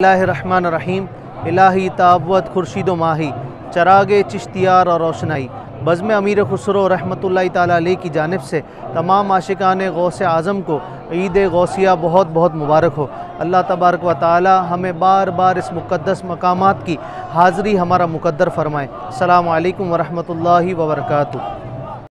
اللہ الرحمن الرحیم الہی تعوت خورشید و ماہی چراغ چشتیار اور روشنائی بزم امیر خسرو رحمۃ اللہ تعالیٰ علیہ کی جانب سے تمام عاشقان غوث اعظم کو عید غوثیہ بہت بہت مبارک ہو اللہ تبارک و تعالی ہمیں بار بار اس مقدس مقامات کی حاضری ہمارا مقدر فرمائے السلام علیکم ورحمۃ اللہ وبرکاتہ